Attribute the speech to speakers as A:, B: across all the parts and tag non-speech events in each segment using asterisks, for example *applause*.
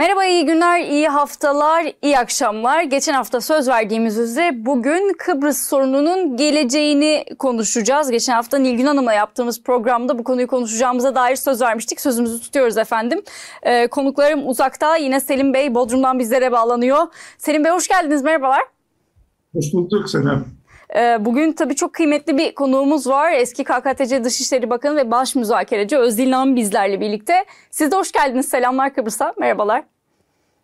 A: Merhaba, iyi günler, iyi haftalar, iyi akşamlar. Geçen hafta söz verdiğimiz üzere bugün Kıbrıs sorununun geleceğini konuşacağız. Geçen hafta Nilgün Hanım'la yaptığımız programda bu konuyu konuşacağımıza dair söz vermiştik. Sözümüzü tutuyoruz efendim. Ee, konuklarım uzakta. Yine Selim Bey Bodrum'dan bizlere bağlanıyor. Selim Bey hoş geldiniz, merhabalar.
B: Hoş bulduk Senem.
A: Ee, bugün tabii çok kıymetli bir konuğumuz var. Eski KKTC Dışişleri Bakanı ve Baş Müzakereci Özdil Nam bizlerle birlikte. Siz de hoş geldiniz. Selamlar Kıbrıs'a. Merhabalar.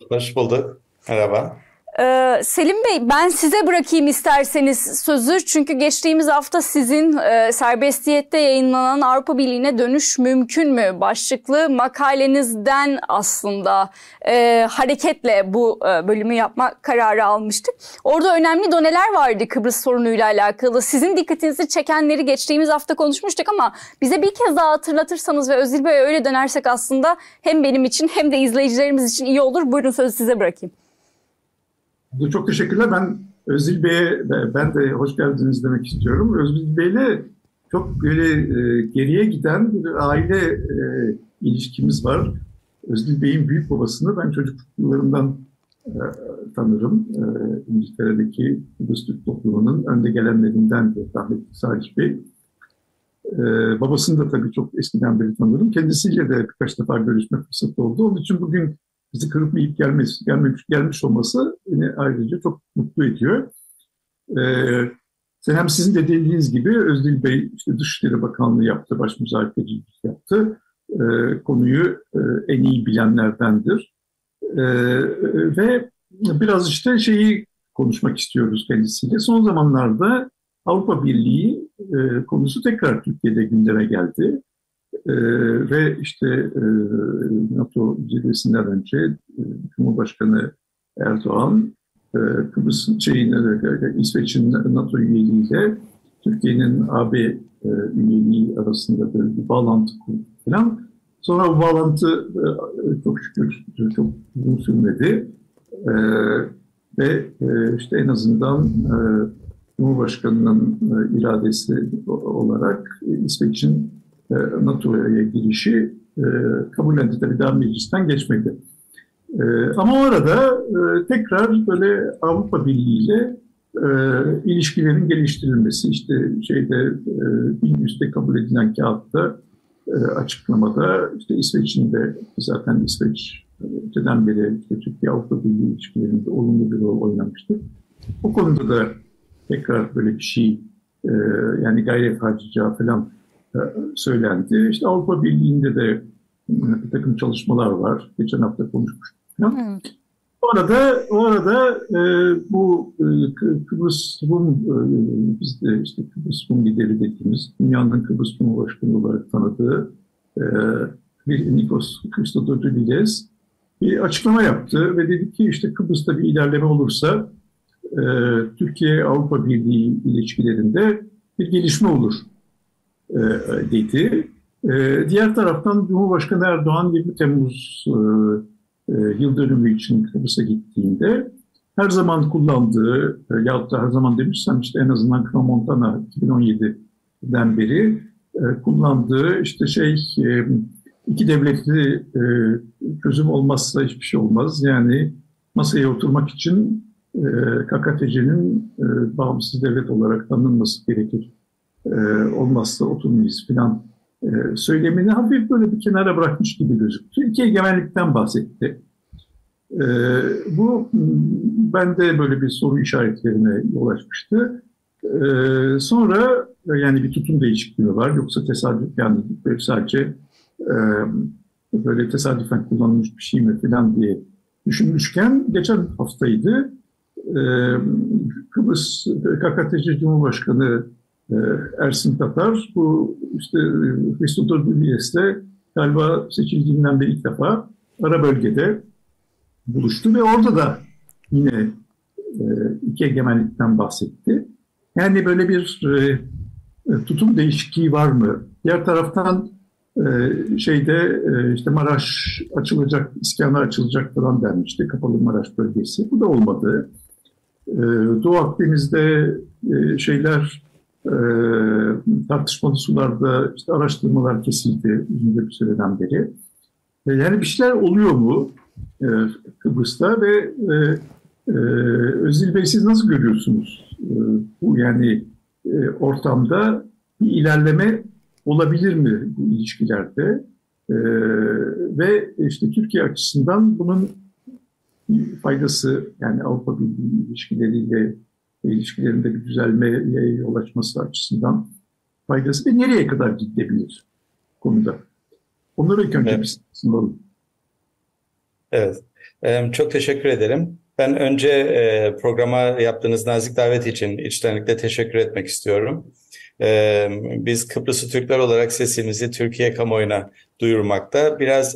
C: Hoş bulduk. Merhaba.
A: Ee, Selim Bey ben size bırakayım isterseniz sözü. Çünkü geçtiğimiz hafta sizin e, serbestiyette yayınlanan Avrupa Birliği'ne dönüş mümkün mü başlıklı makalenizden aslında e, hareketle bu e, bölümü yapma kararı almıştık. Orada önemli doneler vardı Kıbrıs sorunuyla alakalı. Sizin dikkatinizi çekenleri geçtiğimiz hafta konuşmuştuk ama bize bir kez daha hatırlatırsanız ve Özil Bey'e öyle dönersek aslında hem benim için hem de izleyicilerimiz için iyi olur. Buyurun sözü size bırakayım.
B: Çok teşekkürler. Ben Özil Bey'e ben de hoş geldiniz demek istiyorum. Özil Bey'le çok böyle e, geriye giden bir aile e, ilişkimiz var. Özil Bey'in büyük babasını ben çocukluklarımdan e, tanırım. E, İngiltere'deki Kıbrıs Türk toplumunun önde gelenlerinden de rahmetli Salih Bey. E, babasını da tabii çok eskiden beri tanırım. Kendisiyle de birkaç defa görüşme fırsatı oldu. Onun için bugün bizi kırıp yiyip gelmesi, gelmemiş, gelmiş olması beni ayrıca çok mutlu ediyor. Ee, hem sizin de dediğiniz gibi Özdil Bey işte Dışişleri Bakanlığı yaptı, baş müzakerecilik yaptı. Ee, konuyu e, en iyi bilenlerdendir. Ee, ve biraz işte şeyi konuşmak istiyoruz kendisiyle. Son zamanlarda Avrupa Birliği e, konusu tekrar Türkiye'de gündeme geldi. E, ve işte e, NATO zirvesinden önce e, Cumhurbaşkanı Erdoğan e, Kıbrıs şeyin, e, İsveç'in NATO üyeliğiyle Türkiye'nin AB e, üyeliği arasında böyle bir bağlantı kurdu falan. Sonra bu bağlantı e, çok şükür çok uzun sürmedi. E, ve e, işte en azından e, Cumhurbaşkanı'nın e, iradesi olarak İsveç'in e, NATO'ya girişi e, kabul edildi. Tabii daha meclisten geçmedi. E, ama orada tekrar böyle Avrupa Birliği ile ilişkilerin geliştirilmesi, işte şeyde üstte kabul edilen kağıtta açıklamada işte İsveç'in de zaten İsveç öteden beri işte Türkiye Avrupa Birliği ilişkilerinde olumlu bir rol oynamıştır. Bu konuda da tekrar böyle bir şey yani gayret harcayacağı falan e, söylendi. İşte Avrupa Birliği'nde de e, bir takım çalışmalar var. Geçen hafta konuşmuştuk. Hmm. O arada, o arada e, bu e, Kıbrıs Rum, e, biz de işte Kıbrıs Rum lideri dediğimiz, dünyanın Kıbrıs Cumhurbaşkanı olarak tanıdığı e, bir Nikos Christodoulides bir açıklama yaptı ve dedi ki işte Kıbrıs'ta bir ilerleme olursa e, Türkiye-Avrupa Birliği ilişkilerinde bir gelişme olur e, dedi. E, diğer taraftan Cumhurbaşkanı Erdoğan 20 Temmuz e, yıl dönümü için Kıbrıs'a gittiğinde her zaman kullandığı yahut da her zaman demişsem işte en azından Montana 2017'den beri kullandığı işte şey iki devletli çözüm olmazsa hiçbir şey olmaz. Yani masaya oturmak için KKTC'nin bağımsız devlet olarak tanınması gerekir e, olmazsa oturmayız falan e, söylemini hafif böyle bir kenara bırakmış gibi gözüktü. İki egemenlikten bahsetti. E, bu bende böyle bir soru işaretlerine yol açmıştı. E, sonra yani bir tutum değişikliği var yoksa tesadüf yani sadece e, böyle tesadüfen kullanılmış bir şey mi falan diye düşünmüşken geçen haftaydı e, Kıbrıs KKTC Cumhurbaşkanı Ersin Tatar bu işte Christopher Dullies'te galiba seçildiğinden beri ilk defa ara bölgede buluştu ve orada da yine e, iki egemenlikten bahsetti. Yani böyle bir e, tutum değişikliği var mı? Diğer taraftan e, şeyde işte Maraş açılacak, İskender açılacak falan denmişti. Kapalı Maraş bölgesi. Bu da olmadı. Doğu Akdeniz'de şeyler e, tartışmalı sularda işte araştırmalar kesildi uzun bir süreden beri. E, yani bir şeyler oluyor mu? e, Kıbrıs'ta ve e, e, Özil Bey siz nasıl görüyorsunuz e, bu yani e, ortamda bir ilerleme olabilir mi bu ilişkilerde? E, ve işte Türkiye açısından bunun faydası yani Avrupa Birliği ilişkileriyle ilişkilerinde bir düzelmeye yol açması açısından faydası ve nereye kadar gidebilir konuda? Onları ilk önce
C: evet.
B: bir sunalım.
C: Evet, çok teşekkür ederim. Ben önce programa yaptığınız nazik davet için içtenlikle teşekkür etmek istiyorum. Biz Kıbrıslı Türkler olarak sesimizi Türkiye kamuoyuna duyurmakta biraz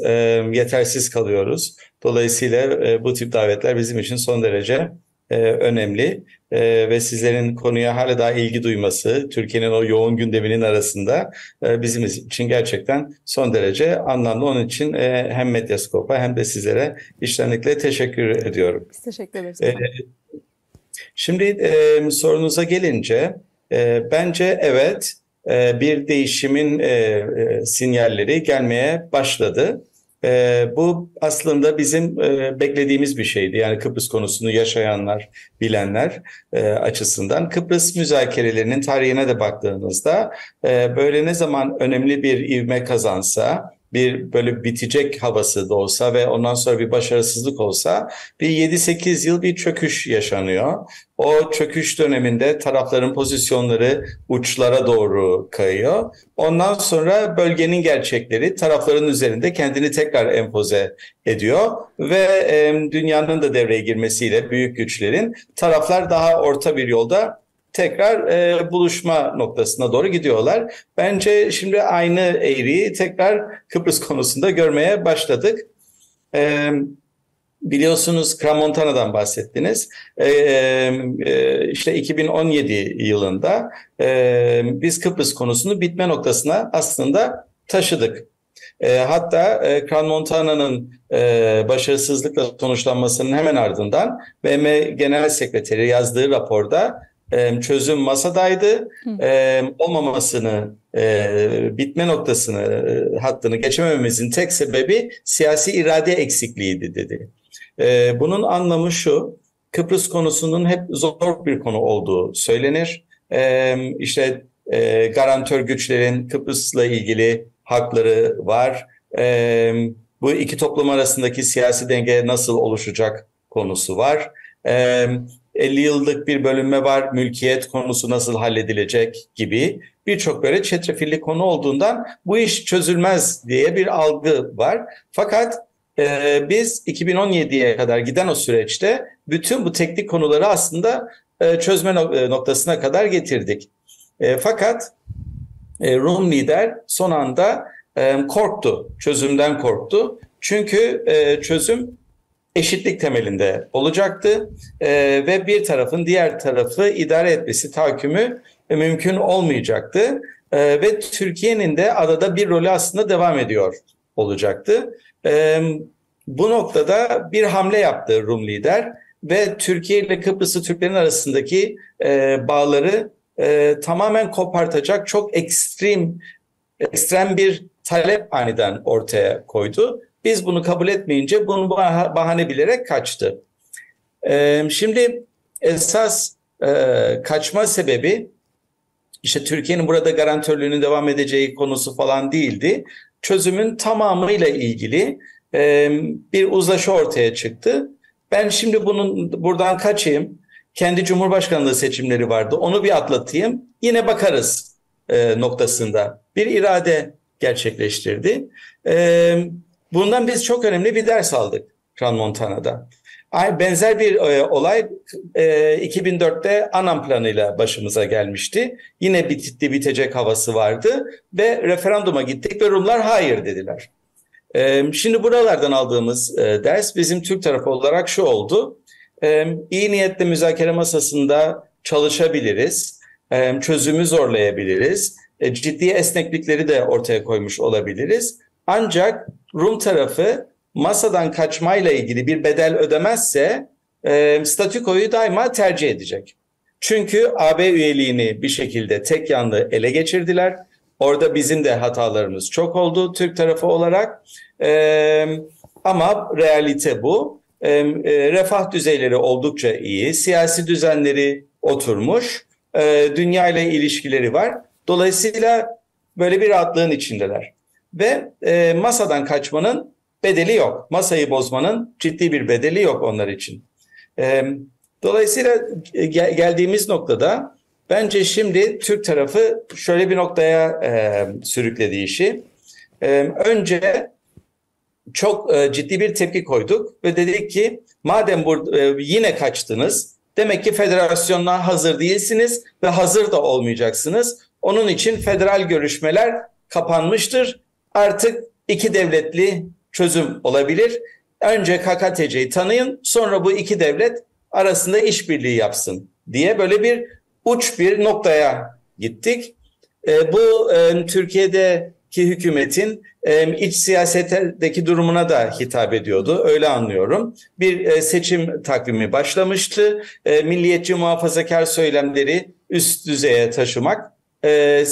C: yetersiz kalıyoruz. Dolayısıyla bu tip davetler bizim için son derece önemli ve sizlerin konuya hala daha ilgi duyması, Türkiye'nin o yoğun gündeminin arasında bizim için gerçekten son derece anlamlı. Onun için hem Medyaskop'a hem de sizlere içtenlikle teşekkür ediyorum.
A: Biz teşekkür ederiz.
C: Şimdi sorunuza gelince bence evet bir değişimin sinyalleri gelmeye başladı. E, bu aslında bizim e, beklediğimiz bir şeydi. Yani Kıbrıs konusunu yaşayanlar, bilenler e, açısından. Kıbrıs müzakerelerinin tarihine de baktığınızda e, böyle ne zaman önemli bir ivme kazansa, bir böyle bitecek havası da olsa ve ondan sonra bir başarısızlık olsa bir 7-8 yıl bir çöküş yaşanıyor. O çöküş döneminde tarafların pozisyonları uçlara doğru kayıyor. Ondan sonra bölgenin gerçekleri tarafların üzerinde kendini tekrar empoze ediyor ve e, dünyanın da devreye girmesiyle büyük güçlerin taraflar daha orta bir yolda tekrar e, buluşma noktasına doğru gidiyorlar. Bence şimdi aynı eğriyi tekrar Kıbrıs *laughs* konusunda görmeye başladık. E, biliyorsunuz Kramontana'dan bahsettiniz. E, e, işte 2017 yılında e, biz Kıbrıs konusunu bitme noktasına aslında taşıdık. E, hatta e, Kran e, başarısızlıkla sonuçlanmasının hemen ardından BM Genel Sekreteri yazdığı raporda çözüm masadaydı. E, olmamasını, e, bitme noktasını, e, hattını geçemememizin tek sebebi siyasi irade eksikliğiydi dedi. E, bunun anlamı şu, Kıbrıs konusunun hep zor bir konu olduğu söylenir. E, işte e, garantör güçlerin Kıbrıs'la ilgili hakları var. E, bu iki toplum arasındaki siyasi denge nasıl oluşacak konusu var. E, 50 yıllık bir bölünme var, mülkiyet konusu nasıl halledilecek gibi birçok böyle çetrefilli konu olduğundan bu iş çözülmez diye bir algı var. Fakat e, biz 2017'ye kadar giden o süreçte bütün bu teknik konuları aslında e, çözme e, noktasına kadar getirdik. E, fakat e, Rum lider son anda e, korktu, çözümden korktu. Çünkü e, çözüm eşitlik temelinde olacaktı. E, ve bir tarafın diğer tarafı idare etmesi tahakkümü e, mümkün olmayacaktı. E, ve Türkiye'nin de adada bir rolü aslında devam ediyor olacaktı. E, bu noktada bir hamle yaptı Rum lider ve Türkiye ile Kıbrıslı Türklerin arasındaki e, bağları e, tamamen kopartacak çok ekstrem ekstrem bir talep aniden ortaya koydu biz bunu kabul etmeyince bunu bahane bilerek kaçtı. Ee, şimdi esas e, kaçma sebebi işte Türkiye'nin burada garantörlüğünün devam edeceği konusu falan değildi. Çözümün tamamıyla ilgili e, bir uzlaşı ortaya çıktı. Ben şimdi bunun buradan kaçayım. Kendi Cumhurbaşkanlığı seçimleri vardı. Onu bir atlatayım. Yine bakarız e, noktasında bir irade gerçekleştirdi. E, Bundan biz çok önemli bir ders aldık Kran Montana'da. Benzer bir e, olay e, 2004'te Anam planıyla başımıza gelmişti. Yine bitti bitecek havası vardı ve referanduma gittik ve Rumlar hayır dediler. E, şimdi buralardan aldığımız e, ders bizim Türk tarafı olarak şu oldu. E, iyi niyetle müzakere masasında çalışabiliriz, e, çözümü zorlayabiliriz, e, ciddi esneklikleri de ortaya koymuş olabiliriz. Ancak Rum tarafı masadan kaçmayla ilgili bir bedel ödemezse e, statükoyu daima tercih edecek. Çünkü AB üyeliğini bir şekilde tek yanlı ele geçirdiler. Orada bizim de hatalarımız çok oldu Türk tarafı olarak. E, Ama realite bu. E, e, refah düzeyleri oldukça iyi, siyasi düzenleri oturmuş, e, dünya ile ilişkileri var. Dolayısıyla böyle bir rahatlığın içindeler. Ve e, masadan kaçmanın bedeli yok. Masayı bozmanın ciddi bir bedeli yok onlar için. E, dolayısıyla gel, geldiğimiz noktada bence şimdi Türk tarafı şöyle bir noktaya e, sürükledi işi. E, önce çok e, ciddi bir tepki koyduk ve dedik ki madem burada e, yine kaçtınız demek ki federasyonla hazır değilsiniz ve hazır da olmayacaksınız. Onun için federal görüşmeler kapanmıştır. Artık iki devletli çözüm olabilir. Önce KKTC'yi tanıyın sonra bu iki devlet arasında işbirliği yapsın diye böyle bir uç bir noktaya gittik. E, bu e, Türkiye'deki hükümetin e, iç siyasetteki durumuna da hitap ediyordu. Öyle anlıyorum. Bir e, seçim takvimi başlamıştı. E, milliyetçi muhafazakar söylemleri üst düzeye taşımak e,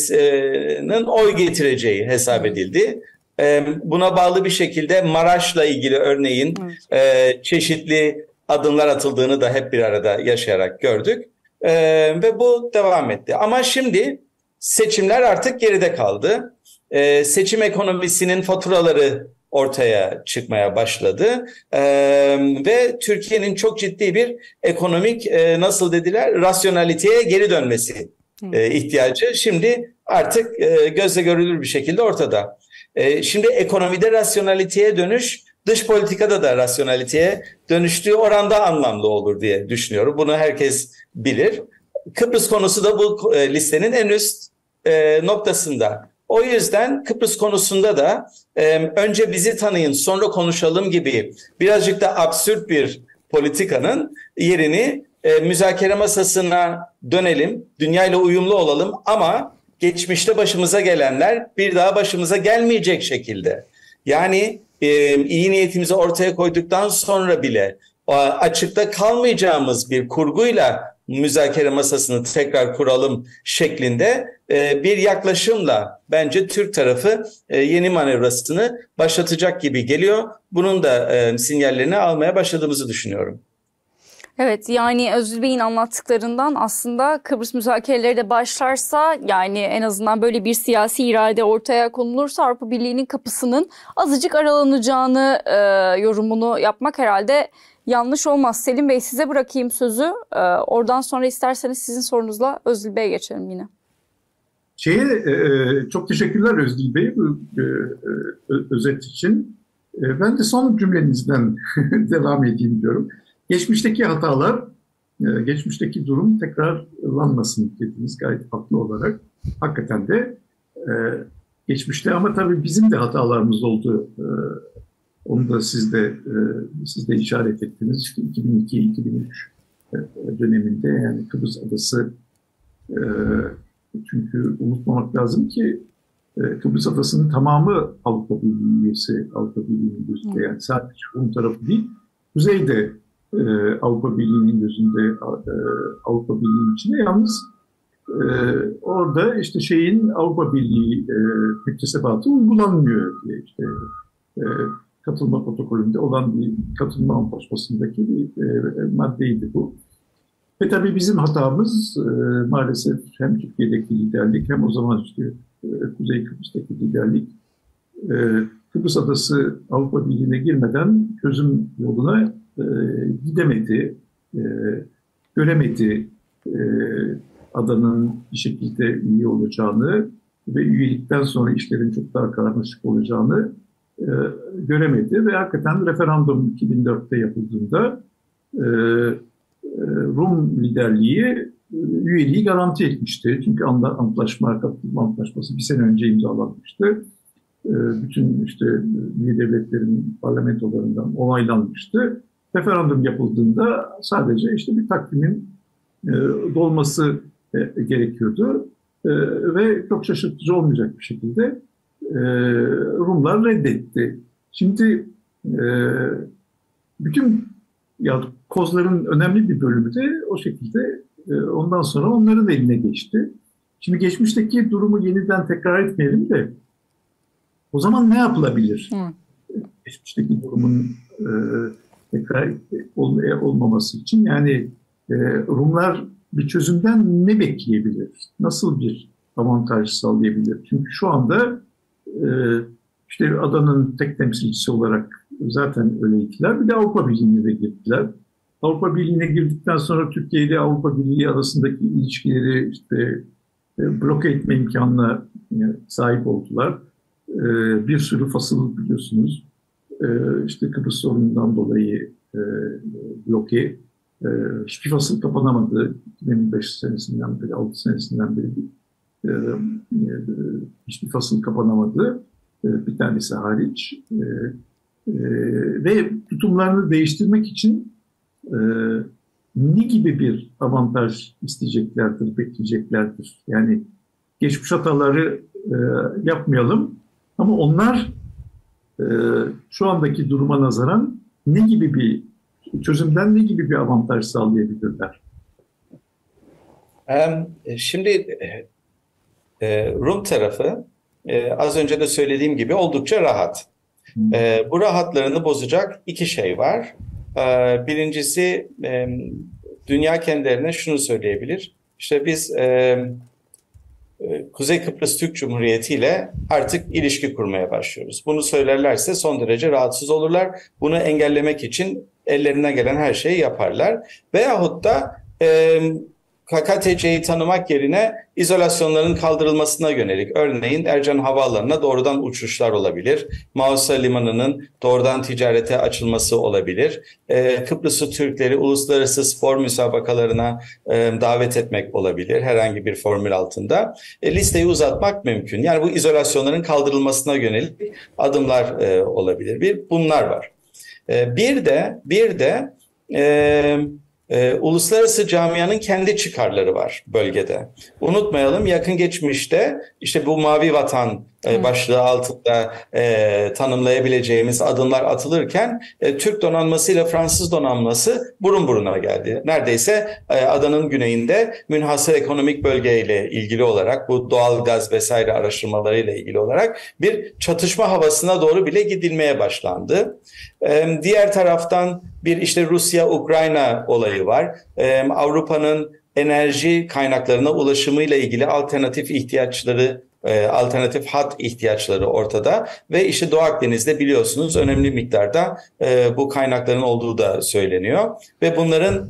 C: oy getireceği hesap edildi. E, buna bağlı bir şekilde Maraş'la ilgili örneğin e, çeşitli adımlar atıldığını da hep bir arada yaşayarak gördük. E, ve bu devam etti. Ama şimdi seçimler artık geride kaldı. E, seçim ekonomisinin faturaları ortaya çıkmaya başladı e, ve Türkiye'nin çok ciddi bir ekonomik e, nasıl dediler rasyonaliteye geri dönmesi e, ihtiyacı şimdi artık e, gözle görülür bir şekilde ortada. E, şimdi ekonomide rasyonaliteye dönüş dış politikada da rasyonaliteye dönüştüğü oranda anlamlı olur diye düşünüyorum. Bunu herkes bilir. Kıbrıs konusu da bu e, listenin en üst e, noktasında. O yüzden Kıbrıs konusunda da e, önce bizi tanıyın sonra konuşalım gibi birazcık da absürt bir politikanın yerini e, müzakere masasına dönelim, dünyayla uyumlu olalım ama geçmişte başımıza gelenler bir daha başımıza gelmeyecek şekilde. Yani e, iyi niyetimizi ortaya koyduktan sonra bile açıkta kalmayacağımız bir kurguyla müzakere masasını tekrar kuralım şeklinde e, bir yaklaşımla bence Türk tarafı e, yeni manevrasını başlatacak gibi geliyor. Bunun da e, sinyallerini almaya başladığımızı düşünüyorum.
A: Evet yani Özgür Bey'in anlattıklarından aslında Kıbrıs müzakereleri de başlarsa yani en azından böyle bir siyasi irade ortaya konulursa Avrupa Birliği'nin kapısının azıcık aralanacağını e, yorumunu yapmak herhalde yanlış olmaz. Selim Bey size bırakayım sözü. E, oradan sonra isterseniz sizin sorunuzla Özgür Bey'e geçelim yine.
B: Şeye, e, çok teşekkürler Özgür Bey bu e, e, özet için. E, ben de son cümlenizden *laughs* devam edeyim diyorum. Geçmişteki hatalar, e, geçmişteki durum tekrarlanmasın dediniz gayet haklı olarak. Hakikaten de e, geçmişte ama tabii bizim de hatalarımız oldu. E, onu da siz de siz de işaret ettiniz. İşte 2002-2003 döneminde yani Kıbrıs Adası çünkü unutmamak lazım ki Kıbrıs Adası'nın tamamı Avrupa Birliği üyesi, Avrupa Birliği'nin gözünde. Yani sadece Rum tarafı değil, kuzeyde e, Avrupa Birliği'nin gözünde e, Avrupa Birliği'nin içinde yalnız e, orada işte şeyin Avrupa Birliği e, müktesebatı uygulanmıyor diye işte e, katılma protokolünde olan bir katılma antlaşmasındaki bir e, maddeydi bu. Ve tabii bizim hatamız e, maalesef hem Türkiye'deki liderlik hem o zaman işte e, Kuzey Kıbrıs'taki liderlik e, Kıbrıs Adası Avrupa Birliği'ne girmeden çözüm yoluna e, gidemedi, e, göremedi e, adanın bir şekilde iyi olacağını ve üyelikten sonra işlerin çok daha karmaşık olacağını e, göremedi ve hakikaten referandum 2004'te yapıldığında e, e, Rum liderliği e, üyeliği garanti etmişti. Çünkü antlaşma, katılma antlaşması bir sene önce imzalanmıştı. E, bütün işte üye devletlerin parlamentolarından onaylanmıştı referandum yapıldığında sadece işte bir takvimin e, dolması e, gerekiyordu. E, ve çok şaşırtıcı olmayacak bir şekilde e, Rumlar reddetti. Şimdi e, bütün ya kozların önemli bir bölümü de o şekilde e, ondan sonra onların eline geçti. Şimdi geçmişteki durumu yeniden tekrar etmeyelim de o zaman ne yapılabilir? Hı. geçmişteki durumun e, tekrar ol, olmaması için yani e, Rumlar bir çözümden ne bekleyebilir? Nasıl bir avantaj sağlayabilir? Çünkü şu anda e, işte adanın tek temsilcisi olarak zaten öyleydiler. Bir de Avrupa Birliği'ne de girdiler. Avrupa Birliği'ne girdikten sonra Türkiye ile Avrupa Birliği arasındaki ilişkileri işte e, bloke etme imkanına e, sahip oldular. E, bir sürü fasıl biliyorsunuz. E, işte Kıbrıs sorunundan dolayı e, bloke. E, hiçbir fasıl kapanamadı. 2005 senesinden beri, 6 senesinden beri e, e, hiçbir fasıl kapanamadı. E, bir tanesi hariç. E, e, ve tutumlarını değiştirmek için e, ne gibi bir avantaj isteyeceklerdir, bekleyeceklerdir? Yani geçmiş hataları e, yapmayalım ama onlar e, şu andaki duruma nazaran ne gibi bir çözümden ne gibi bir avantaj sağlayabilirler?
C: Şimdi e, Rum tarafı e, az önce de söylediğim gibi oldukça rahat. E, bu rahatlarını bozacak iki şey var. Birincisi dünya kendilerine şunu söyleyebilir. İşte biz Kuzey Kıbrıs Türk Cumhuriyeti ile artık ilişki kurmaya başlıyoruz. Bunu söylerlerse son derece rahatsız olurlar. Bunu engellemek için ellerine gelen her şeyi yaparlar. Veyahut da KKTC'yi tanımak yerine izolasyonların kaldırılmasına yönelik örneğin Ercan Havaalanı'na doğrudan uçuşlar olabilir. Mausa Limanı'nın doğrudan ticarete açılması olabilir. Ee, Kıbrıslı Türkleri uluslararası spor müsabakalarına e, davet etmek olabilir herhangi bir formül altında. E, listeyi uzatmak mümkün. Yani bu izolasyonların kaldırılmasına yönelik adımlar e, olabilir. Bir bunlar var. E, bir de bir de e, e, uluslararası camianın kendi çıkarları var bölgede. Unutmayalım yakın geçmişte işte bu mavi vatan e, başlığı altında e, tanımlayabileceğimiz adımlar atılırken e, Türk donanması ile Fransız donanması burun buruna geldi. Neredeyse e, adanın güneyinde münhasır ekonomik bölgeyle ilgili olarak bu doğal gaz vesaire araştırmalarıyla ilgili olarak bir çatışma havasına doğru bile gidilmeye başlandı. E, diğer taraftan bir işte Rusya-Ukrayna olayı var. E, Avrupa'nın enerji kaynaklarına ulaşımıyla ilgili alternatif ihtiyaçları alternatif hat ihtiyaçları ortada ve işte Doğu Akdeniz'de biliyorsunuz önemli miktarda bu kaynakların olduğu da söyleniyor ve bunların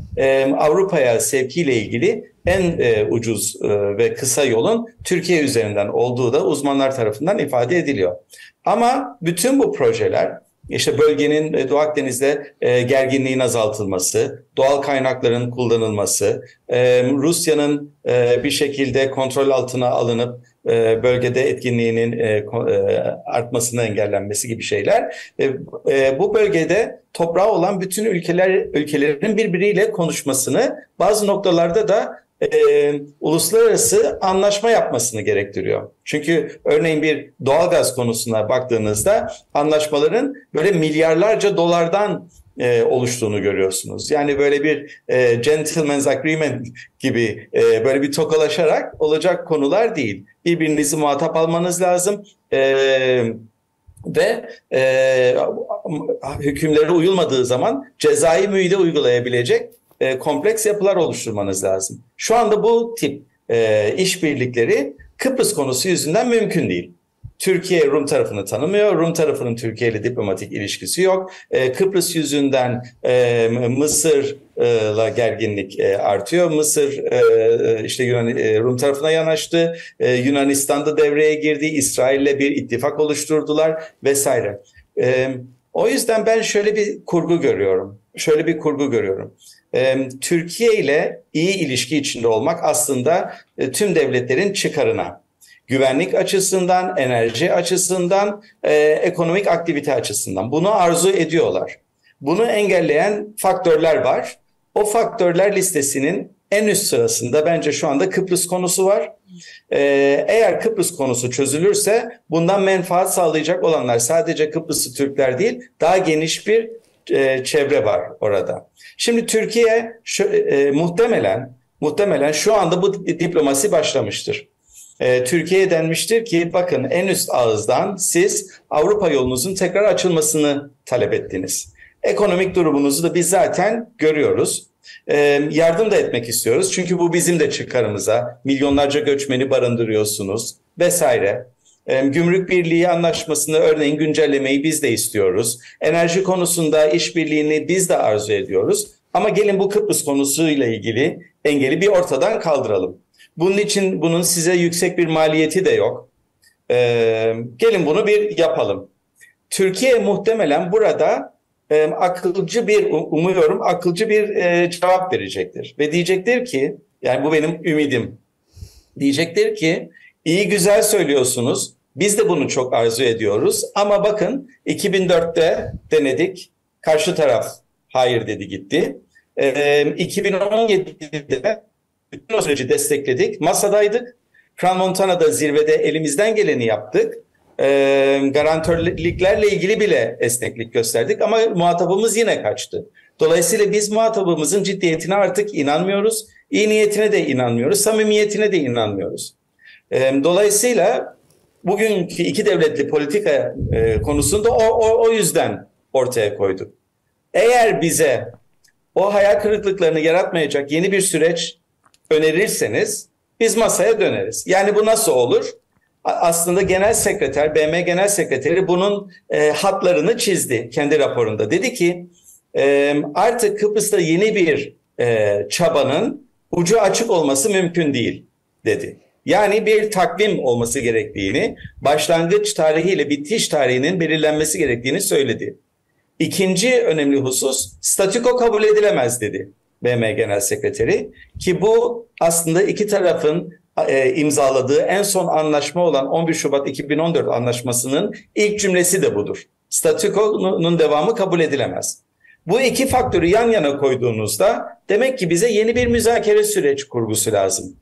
C: Avrupa'ya sevkiyle ilgili en ucuz ve kısa yolun Türkiye üzerinden olduğu da uzmanlar tarafından ifade ediliyor. Ama bütün bu projeler işte bölgenin e, Doğu Akdeniz'de e, gerginliğin azaltılması, doğal kaynakların kullanılması, e, Rusya'nın bir şekilde kontrol altına alınıp bölgede etkinliğinin artmasını engellenmesi gibi şeyler. Bu bölgede toprağı olan bütün ülkeler ülkelerin birbiriyle konuşmasını bazı noktalarda da e, uluslararası anlaşma yapmasını gerektiriyor. Çünkü örneğin bir doğalgaz konusuna baktığınızda anlaşmaların böyle milyarlarca dolardan e, oluştuğunu görüyorsunuz. Yani böyle bir e, gentleman's agreement gibi e, böyle bir tokalaşarak olacak konular değil. Birbirinizi muhatap almanız lazım. E, ve e, hükümlere uyulmadığı zaman cezai müyde uygulayabilecek e, kompleks yapılar oluşturmanız lazım. Şu anda bu tip e, işbirlikleri Kıbrıs konusu yüzünden mümkün değil. Türkiye Rum tarafını tanımıyor. Rum tarafının Türkiye ile diplomatik ilişkisi yok. E, Kıbrıs yüzünden e, Mısır'la gerginlik e, artıyor. Mısır e, e, işte Yunan, e, Rum tarafına yanaştı. E, Yunanistan'da devreye girdi. İsrail'le bir ittifak oluşturdular vesaire. E, o yüzden ben şöyle bir kurgu görüyorum. Şöyle bir kurgu görüyorum. Türkiye ile iyi ilişki içinde olmak aslında tüm devletlerin çıkarına güvenlik açısından, enerji açısından, ekonomik aktivite açısından. Bunu arzu ediyorlar. Bunu engelleyen faktörler var. O faktörler listesinin en üst sırasında bence şu anda Kıbrıs konusu var. Eğer Kıbrıs konusu çözülürse bundan menfaat sağlayacak olanlar sadece Kıbrıslı Türkler değil, daha geniş bir e, çevre var orada. Şimdi Türkiye şu, e, muhtemelen muhtemelen şu anda bu diplomasi başlamıştır. e, Türkiye'ye denmiştir ki bakın en üst ağızdan siz Avrupa yolunuzun tekrar açılmasını talep ettiniz. Ekonomik durumunuzu da biz zaten görüyoruz. E, yardım da etmek istiyoruz çünkü bu bizim de çıkarımıza. Milyonlarca göçmeni barındırıyorsunuz vesaire. E, Gümrük Birliği anlaşmasını örneğin güncellemeyi biz de istiyoruz. Enerji konusunda işbirliğini biz de arzu ediyoruz. Ama gelin bu Kıbrıs konusuyla ilgili engeli bir ortadan kaldıralım. Bunun için bunun size yüksek bir maliyeti de yok. Ee, gelin bunu bir yapalım. Türkiye muhtemelen burada e, akılcı bir umuyorum akılcı bir e, cevap verecektir ve diyecektir ki yani bu benim ümidim. Diyecektir ki iyi güzel söylüyorsunuz. Biz de bunu çok arzu ediyoruz ama bakın 2004'te denedik. Karşı taraf hayır dedi gitti. E, 2017'de bütün o süreci destekledik. Masadaydık. Kran Montana'da zirvede elimizden geleni yaptık. Ee, garantörlüklerle ilgili bile esneklik gösterdik ama muhatabımız yine kaçtı. Dolayısıyla biz muhatabımızın ciddiyetine artık inanmıyoruz. İyi niyetine de inanmıyoruz, samimiyetine de inanmıyoruz. Ee, dolayısıyla bugünkü iki devletli politika e, konusunda o, o, o yüzden ortaya koyduk. Eğer bize o hayal kırıklıklarını yaratmayacak yeni bir süreç önerirseniz biz masaya döneriz. Yani bu nasıl olur? Aslında Genel Sekreter, BM Genel Sekreteri bunun e, hatlarını çizdi kendi raporunda. Dedi ki e, artık Kıbrıs'ta yeni bir e, çabanın ucu açık olması mümkün değil dedi. Yani bir takvim olması gerektiğini, başlangıç tarihiyle bitiş tarihinin belirlenmesi gerektiğini söyledi. İkinci önemli husus statüko kabul edilemez dedi. BM Genel Sekreteri ki bu aslında iki tarafın e, imzaladığı en son anlaşma olan 11 Şubat 2014 anlaşmasının ilk cümlesi de budur. Statükonun devamı kabul edilemez. Bu iki faktörü yan yana koyduğunuzda demek ki bize yeni bir müzakere süreç kurgusu lazım.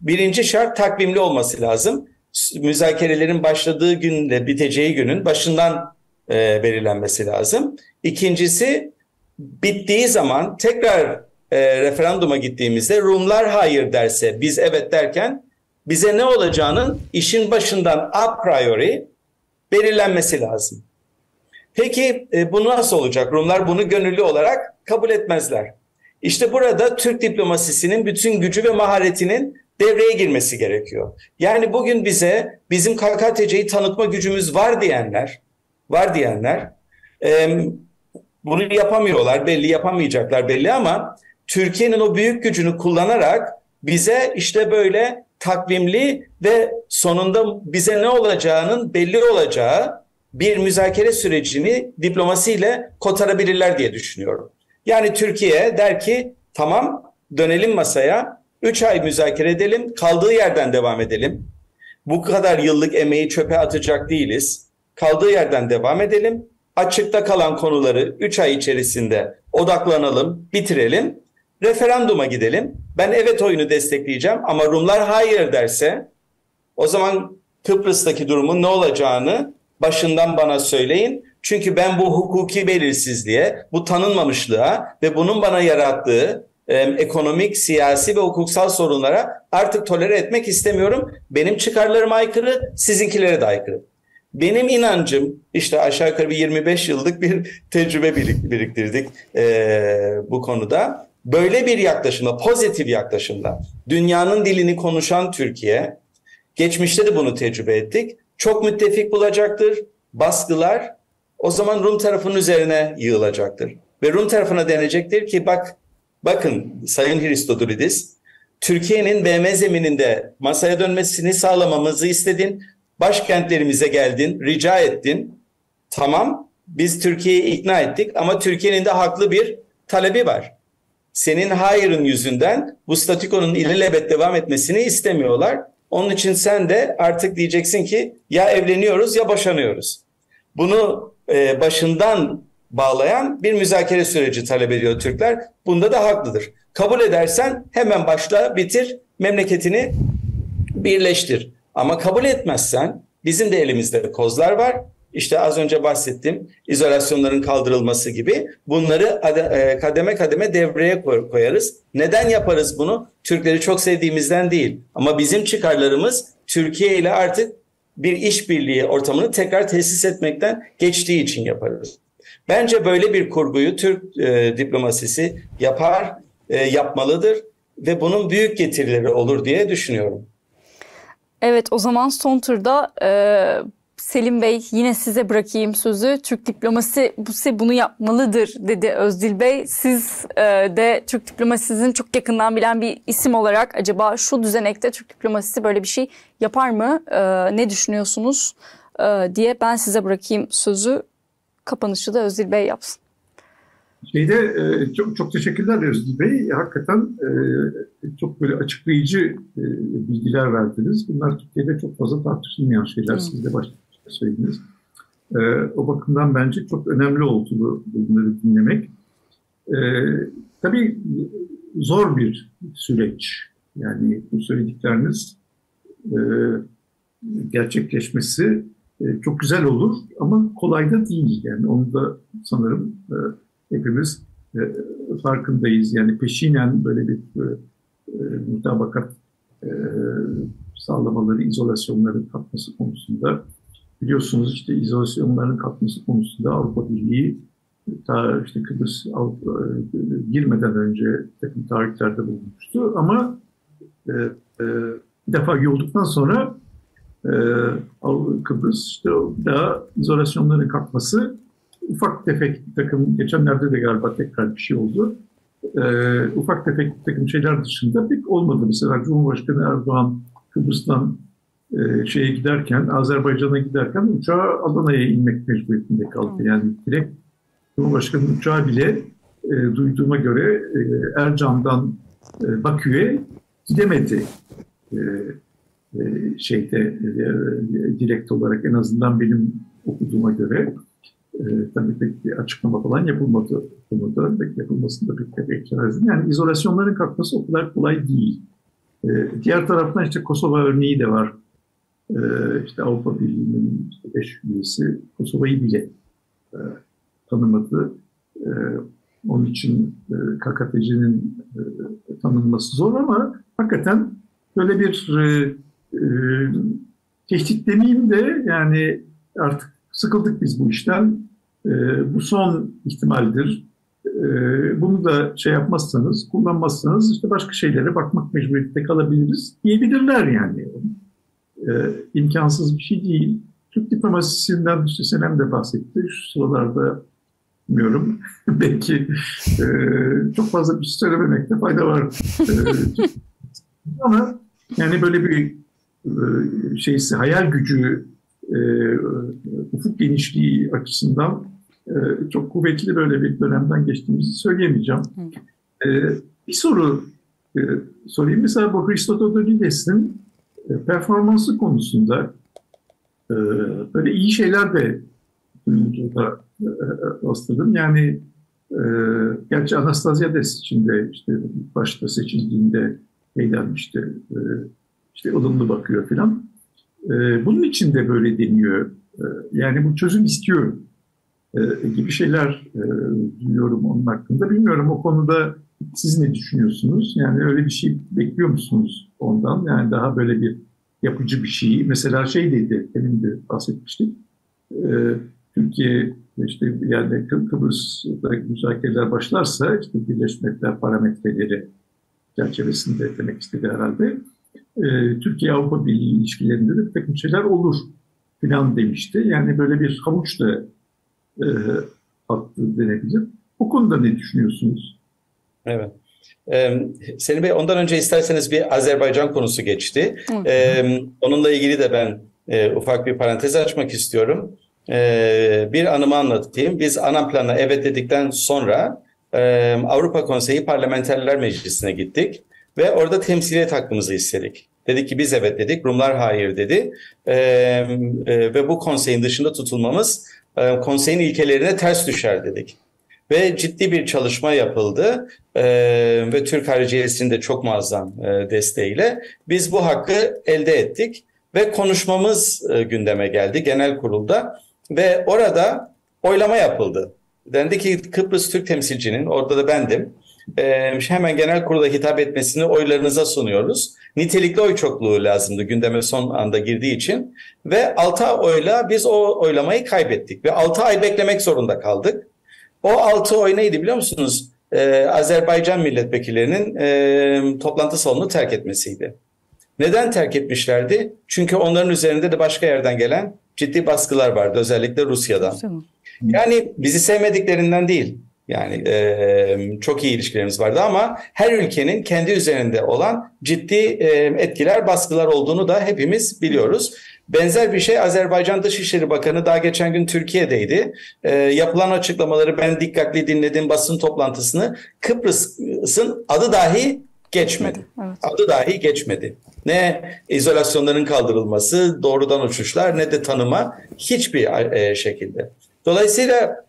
C: Birinci şart takvimli olması lazım. Müzakerelerin başladığı günle biteceği günün başından e, belirlenmesi lazım. İkincisi bittiği zaman tekrar e, referanduma gittiğimizde Rumlar hayır derse biz evet derken bize ne olacağının işin başından a priori belirlenmesi lazım. Peki e, bu nasıl olacak? Rumlar bunu gönüllü olarak kabul etmezler. İşte burada Türk diplomasisinin bütün gücü ve maharetinin devreye girmesi gerekiyor. Yani bugün bize bizim KKTC'yi tanıtma gücümüz var diyenler, var diyenler e, bunu yapamıyorlar belli yapamayacaklar belli ama Türkiye'nin o büyük gücünü kullanarak bize işte böyle takvimli ve sonunda bize ne olacağının belli olacağı bir müzakere sürecini diplomasiyle kotarabilirler diye düşünüyorum. Yani Türkiye der ki tamam dönelim masaya 3 ay müzakere edelim kaldığı yerden devam edelim. Bu kadar yıllık emeği çöpe atacak değiliz. Kaldığı yerden devam edelim. Açıkta kalan konuları 3 ay içerisinde odaklanalım, bitirelim referanduma gidelim. Ben evet oyunu destekleyeceğim ama Rumlar hayır derse o zaman Kıbrıs'taki durumun ne olacağını başından bana söyleyin. Çünkü ben bu hukuki belirsizliğe, bu tanınmamışlığa ve bunun bana yarattığı ekonomik, siyasi ve hukuksal sorunlara artık tolere etmek istemiyorum. Benim çıkarlarıma aykırı, sizinkilere de aykırı. Benim inancım işte aşağı yukarı bir 25 yıllık bir *laughs* tecrübe biriktirdik e, bu konuda. Böyle bir yaklaşımla, pozitif yaklaşımla dünyanın dilini konuşan Türkiye, geçmişte de bunu tecrübe ettik. Çok müttefik bulacaktır. Baskılar o zaman Rum tarafının üzerine yığılacaktır. Ve Rum tarafına denecektir ki bak, bakın Sayın Hristodulidis, Türkiye'nin BM zemininde masaya dönmesini sağlamamızı istedin. Başkentlerimize geldin, rica ettin. Tamam, biz Türkiye'yi ikna ettik ama Türkiye'nin de haklı bir talebi var senin hayırın yüzünden bu statükonun ilelebet devam etmesini istemiyorlar. Onun için sen de artık diyeceksin ki ya evleniyoruz ya boşanıyoruz. Bunu e, başından bağlayan bir müzakere süreci talep ediyor Türkler. Bunda da haklıdır. Kabul edersen hemen başla bitir memleketini birleştir. Ama kabul etmezsen bizim de elimizde kozlar var. İşte az önce bahsettiğim izolasyonların kaldırılması gibi bunları e, kademe kademe devreye koyarız. Neden yaparız bunu? Türkleri çok sevdiğimizden değil. Ama bizim çıkarlarımız Türkiye ile artık bir işbirliği ortamını tekrar tesis etmekten geçtiği için yaparız. Bence böyle bir kurguyu Türk e, diplomasisi yapar, e, yapmalıdır ve bunun büyük getirileri olur diye düşünüyorum.
A: Evet o zaman son turda e, Selim Bey yine size bırakayım sözü. Türk diplomasi bu bunu yapmalıdır dedi Özdil Bey. Siz e, de Türk diplomasisinin çok yakından bilen bir isim olarak acaba şu düzenekte Türk diplomasisi böyle bir şey yapar mı? E, ne düşünüyorsunuz e, diye ben size bırakayım sözü. Kapanışı da Özdil Bey yapsın.
B: Şeyde e, çok çok teşekkürler Özgür Bey. Hakikaten e, çok böyle açıklayıcı e, bilgiler verdiniz. Bunlar Türkiye'de çok fazla tartışılmayan şeyler. Hı. Siz de başta söylediniz. O bakımdan bence çok önemli oldu bunları dinlemek. Tabii zor bir süreç. Yani bu söyledikleriniz gerçekleşmesi çok güzel olur ama kolay da değil. Yani onu da sanırım hepimiz e, farkındayız. Yani peşinen böyle bir e, e, mutabakat e, sağlamaları, izolasyonların kalkması konusunda biliyorsunuz işte izolasyonların kalkması konusunda Avrupa Birliği ta işte Kıbrıs e, girmeden önce takım tarihlerde bulunmuştu ama e, e, bir defa yolduktan sonra e, Kıbrıs işte daha izolasyonların kalkması ufak tefek bir takım, geçenlerde de galiba tekrar bir şey oldu. E, ufak tefek bir takım şeyler dışında pek olmadı. Mesela Cumhurbaşkanı Erdoğan Kıbrıs'tan e, şeye giderken, Azerbaycan'a giderken uçağa Adana'ya inmek mecburiyetinde kaldı. Yani direkt Cumhurbaşkanı uçağı bile e, duyduğuma göre e, Ercan'dan e, Bakü'ye gidemedi. E, e, şeyde e, direkt olarak en azından benim okuduğuma göre e, tabii pek bir açıklama falan yapılmadı konuda. Pek yapılmasını da pek de beklemezdim. Yani izolasyonların kalkması o kadar kolay değil. E, diğer taraftan işte Kosova örneği de var. E, işte Avrupa Birliği'nin işte beş üyesi Kosova'yı bile e, tanımadı. E, onun için e, KKTC'nin e, tanınması zor ama hakikaten böyle bir e, e, tehdit demeyeyim de yani artık sıkıldık biz bu işten. E, bu son ihtimaldir. E, bunu da şey yapmazsanız, kullanmazsanız işte başka şeylere bakmak mecburiyetinde kalabiliriz diyebilirler yani. E, imkansız bir şey değil. Türk diplomasisinden işte Senem de bahsetti. Şu sıralarda bilmiyorum. *laughs* Belki e, çok fazla bir şey söylememekte fayda var. E, *laughs* ama yani böyle bir şeysi hayal gücü e, ufuk genişliği açısından e, çok kuvvetli böyle bir dönemden geçtiğimizi söyleyemeyeceğim. E, bir soru e, sorayım. Mesela bu Christodolides'in e, performansı konusunda e, böyle iyi şeyler de e, rastladım. Yani e, gerçi Anastasiades için de işte başta seçildiğinde neydenmişti e, işte ılımlı bakıyor filan. E, bunun için de böyle deniyor. E, yani bu çözüm istiyor e, gibi şeyler e, duyuyorum onun hakkında. Bilmiyorum o konuda siz ne düşünüyorsunuz? Yani öyle bir şey bekliyor musunuz ondan? Yani daha böyle bir yapıcı bir şey. Mesela şey dedi, demin de bahsetmiştik. E, Türkiye işte yani Kıbrıs'ta müzakereler başlarsa işte Birleşmiş parametreleri çerçevesinde demek istedi herhalde e, Türkiye-Avrupa Birliği ilişkilerinde de bir takım şeyler olur filan demişti. Yani böyle bir havuç da e, attı denebilir. Bu konuda ne düşünüyorsunuz?
C: Evet. Ee, Selim Bey ondan önce isterseniz bir Azerbaycan konusu geçti. Ee, onunla ilgili de ben e, ufak bir parantez açmak istiyorum. Ee, bir anımı anlatayım. Biz anam planına evet dedikten sonra e, Avrupa Konseyi Parlamenterler Meclisi'ne gittik. Ve orada temsiliyet hakkımızı istedik. Dedik ki biz evet dedik, Rumlar hayır dedi. Ee, e, ve bu konseyin dışında tutulmamız e, konseyin ilkelerine ters düşer dedik. Ve ciddi bir çalışma yapıldı e, ve Türk Hariciyesi'nin de çok muazzam e, desteğiyle biz bu hakkı elde ettik. Ve konuşmamız e, gündeme geldi genel kurulda ve orada oylama yapıldı. Dendi ki Kıbrıs Türk temsilcinin, orada da bendim, e, hemen genel kurula hitap etmesini oylarınıza sunuyoruz. Nitelikli oy çokluğu lazımdı gündeme son anda girdiği için ve 6 oyla biz o oylamayı kaybettik ve 6 ay beklemek zorunda kaldık. O 6 oy neydi biliyor musunuz? Ee, Azerbaycan milletvekillerinin e, toplantı salonunu terk etmesiydi. Neden terk etmişlerdi? Çünkü onların üzerinde de başka yerden gelen ciddi baskılar vardı özellikle Rusya'dan. Yani bizi sevmediklerinden değil. Yani e, çok iyi ilişkilerimiz vardı ama her ülkenin kendi üzerinde olan ciddi e, etkiler, baskılar olduğunu da hepimiz biliyoruz. Benzer bir şey Azerbaycan Dışişleri Bakanı daha geçen gün Türkiye'deydi. E, yapılan açıklamaları ben dikkatli dinledim basın toplantısını. Kıbrıs'ın adı dahi geçmedi. Evet. Adı dahi geçmedi. Ne izolasyonların kaldırılması, doğrudan uçuşlar ne de tanıma hiçbir e, şekilde. Dolayısıyla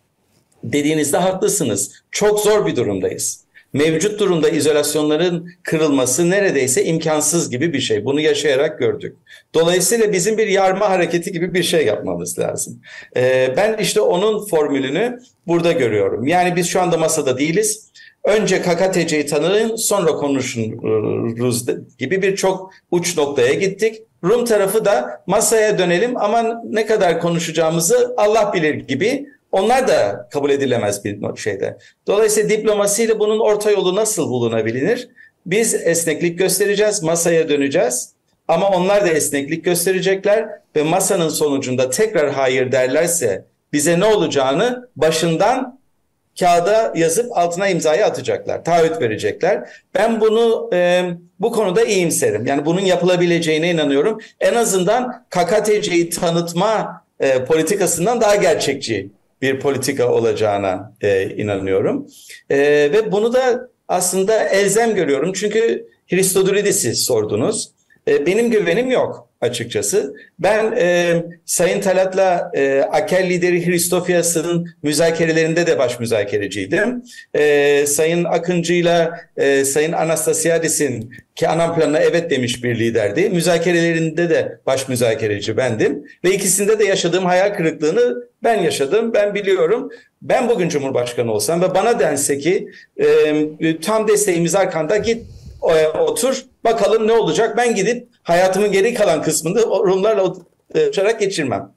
C: dediğinizde haklısınız. Çok zor bir durumdayız. Mevcut durumda izolasyonların kırılması neredeyse imkansız gibi bir şey. Bunu yaşayarak gördük. Dolayısıyla bizim bir yarma hareketi gibi bir şey yapmamız lazım. Ee, ben işte onun formülünü burada görüyorum. Yani biz şu anda masada değiliz. Önce KKTC'yi tanıyın sonra konuşuruz gibi bir çok uç noktaya gittik. Rum tarafı da masaya dönelim ama ne kadar konuşacağımızı Allah bilir gibi onlar da kabul edilemez bir şeyde. Dolayısıyla diplomasiyle bunun orta yolu nasıl bulunabilir? Biz esneklik göstereceğiz, masaya döneceğiz. Ama onlar da esneklik gösterecekler ve masanın sonucunda tekrar hayır derlerse bize ne olacağını başından kağıda yazıp altına imzayı atacaklar, taahhüt verecekler. Ben bunu e, bu konuda iyimserim. Yani bunun yapılabileceğine inanıyorum. En azından KKTC'yi tanıtma e, politikasından daha gerçekçi bir politika olacağına e, inanıyorum. E, ve bunu da aslında elzem görüyorum. Çünkü Hristodulidis'i sordunuz. E, benim güvenim yok açıkçası. Ben e, Sayın Talat'la e, Akel lideri Hristofias'ın müzakerelerinde de baş müzakereciydim. E, Sayın Akıncı'yla e, Sayın Anastasiadis'in ki anam planına evet demiş bir liderdi. Müzakerelerinde de baş müzakereci bendim. Ve ikisinde de yaşadığım hayal kırıklığını ben yaşadım, ben biliyorum. Ben bugün Cumhurbaşkanı olsam ve bana dense ki e, tam desteğimiz arkanda git e, otur bakalım ne olacak. Ben gidip hayatımın geri kalan kısmında Rumlarla uçarak geçirmem.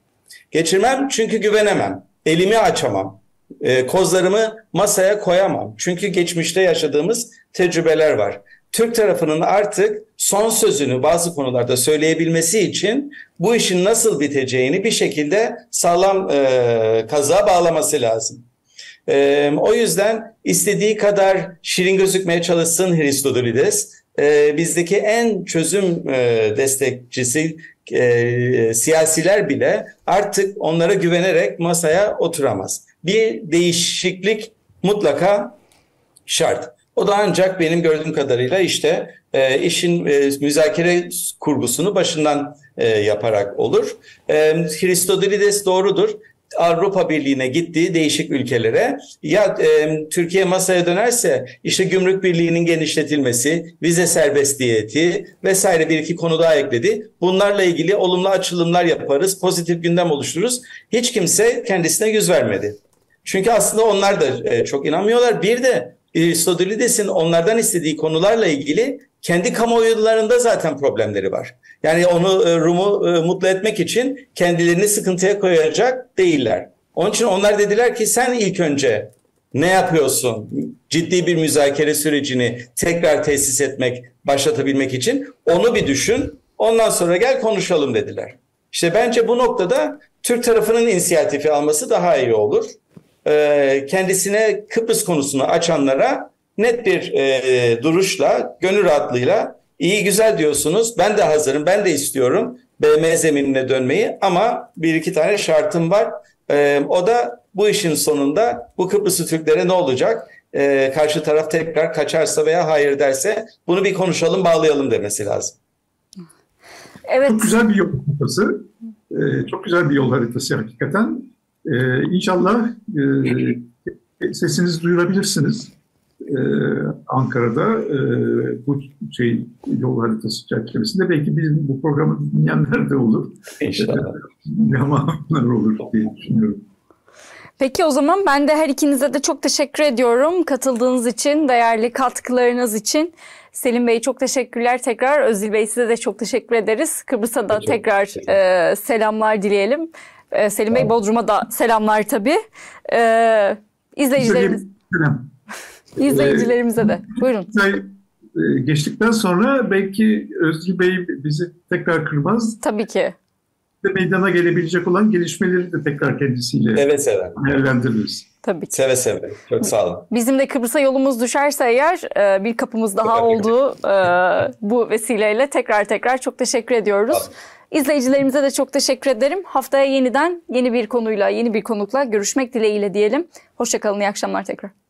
C: Geçirmem çünkü güvenemem. Elimi açamam. E, kozlarımı masaya koyamam. Çünkü geçmişte yaşadığımız tecrübeler var. Türk tarafının artık son sözünü bazı konularda söyleyebilmesi için bu işin nasıl biteceğini bir şekilde sağlam e, kazığa bağlaması lazım. E, o yüzden istediği kadar şirin gözükmeye çalışsın Hristodolides. E, bizdeki en çözüm e, destekçisi e, siyasiler bile artık onlara güvenerek masaya oturamaz. Bir değişiklik mutlaka şart. O da ancak benim gördüğüm kadarıyla işte e, işin e, müzakere kurgusunu başından e, yaparak olur. E, Hristodilides doğrudur. Avrupa Birliği'ne gittiği değişik ülkelere ya e, Türkiye masaya dönerse işte gümrük birliğinin genişletilmesi, vize serbestiyeti vesaire bir iki konu daha ekledi. Bunlarla ilgili olumlu açılımlar yaparız, pozitif gündem oluştururuz. Hiç kimse kendisine yüz vermedi. Çünkü aslında onlar da e, çok inanmıyorlar. Bir de Aristoteliides'in onlardan istediği konularla ilgili kendi kamuoylarında zaten problemleri var. Yani onu e, Rum'u e, mutlu etmek için kendilerini sıkıntıya koyacak değiller. Onun için onlar dediler ki sen ilk önce ne yapıyorsun? Ciddi bir müzakere sürecini tekrar tesis etmek, başlatabilmek için onu bir düşün. Ondan sonra gel konuşalım dediler. İşte bence bu noktada Türk tarafının inisiyatifi alması daha iyi olur. Ee, kendisine Kıbrıs konusunu açanlara net bir e, duruşla, gönül rahatlığıyla iyi güzel diyorsunuz. Ben de hazırım, ben de istiyorum BM zeminine dönmeyi ama bir iki tane şartım var. E, o da bu işin sonunda bu Kıbrıslı Türklere ne olacak? E, karşı taraf tekrar kaçarsa veya hayır derse bunu bir konuşalım, bağlayalım demesi lazım.
B: Evet. Çok güzel bir yol haritası. Ee, çok güzel bir yol haritası hakikaten. Ee, inşallah e, sesinizi duyurabilirsiniz. Ee, Ankara'da e, bu şey yol haritası çerçevesinde belki bizim bu programı dinleyenler de olur.
C: İnşallah. *laughs*
B: Yamanlar olur diye düşünüyorum.
A: Peki o zaman ben de her ikinize de çok teşekkür ediyorum. Katıldığınız için, değerli katkılarınız için. Selim Bey çok teşekkürler tekrar. Özil Bey size de çok teşekkür ederiz. Kıbrıs'a da tekrar e, selamlar dileyelim. E, Selim Bey Bodrum'a da selamlar tabii. E, izleyicilerimiz, *laughs* izleyicilerimize de. Buyurun.
B: E, geçtikten sonra belki Özgür Bey bizi tekrar kırmaz.
A: Tabii ki.
B: Meydana gelebilecek olan gelişmeleri de tekrar kendisiyle
C: evet, seve.
B: değerlendiririz.
A: Tabii ki.
C: Seve seve. Çok sağ olun.
A: Bizim de Kıbrıs'a yolumuz düşerse eğer e, bir kapımız daha olduğu e, bu vesileyle tekrar tekrar çok teşekkür ediyoruz. Tabii. İzleyicilerimize de çok teşekkür ederim. Haftaya yeniden yeni bir konuyla, yeni bir konukla görüşmek dileğiyle diyelim. Hoşçakalın, iyi akşamlar tekrar.